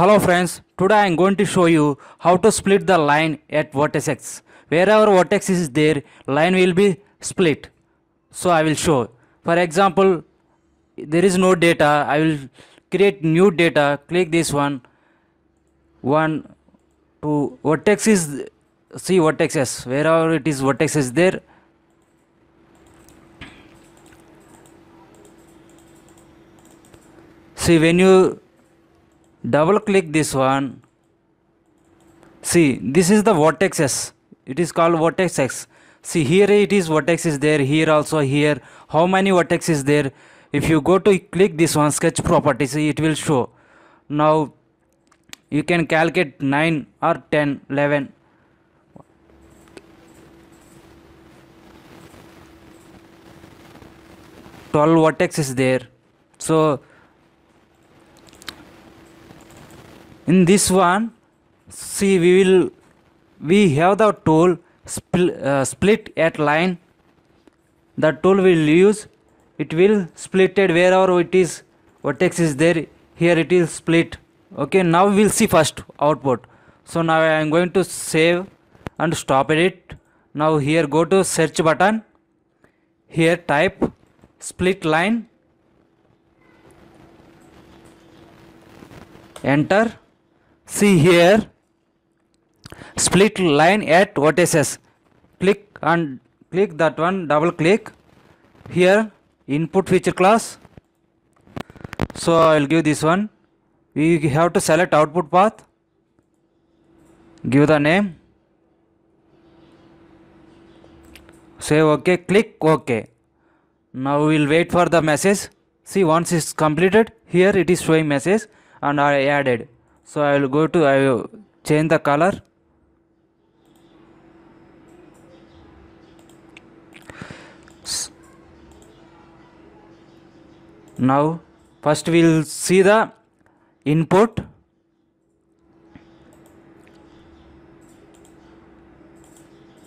Hello friends, today I am going to show you how to split the line at vertices. Wherever vertex is there, line will be split. So I will show. For example, there is no data, I will create new data, click this one, one, two, vertex is, see vertex S, wherever it is vertex is there, see when you double click this one. See this is the vertex s. It is called vertex x. See here it is vertex is there here also here. How many vertex is there? If you go to click this one sketch properties it will show. Now you can calculate 9 or 10 11 12 vertex is there. So in this one see we will we have the tool spl, uh, split at line. The tool we will use it will split it wherever it is vertex is there here it is split. Okay now we'll see first output. So now i am going to save and stop it now here go to search button. Here type split line. Enter see here. Split line at vertices. Click and click that one double click. Here input feature class. So i will give this one. We have to select output path. Give the name. Say ok click ok now we will wait for the message. See once it's completed here it is showing message and i added so i will go to i will change the color. Now first we will see the input.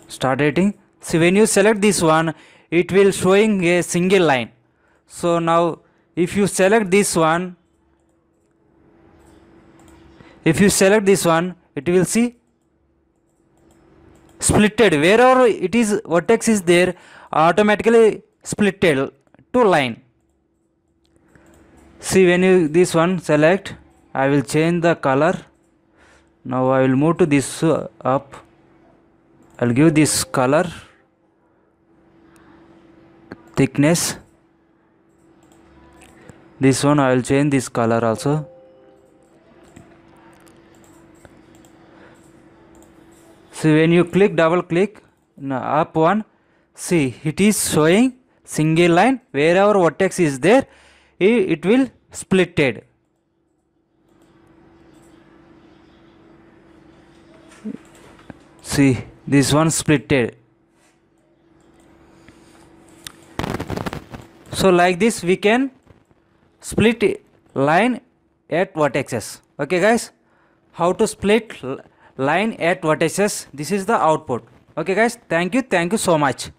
Start rating see when you select this one it will showing a single line. So now if you select this one if you select this one it will see splitted. Wherever it is vertex is there automatically splitted to line. See when you this one select i will change the color. Now i will move to this uh, up. I'll give this color thickness. This one i will change this color also see when you click double click now up one see it is showing single line wherever vertex is there it will splitted. See this one splitted. So like this we can split line at vertices okay guys? How to split line at vertices. This is the output. Okay guys. Thank you. Thank you so much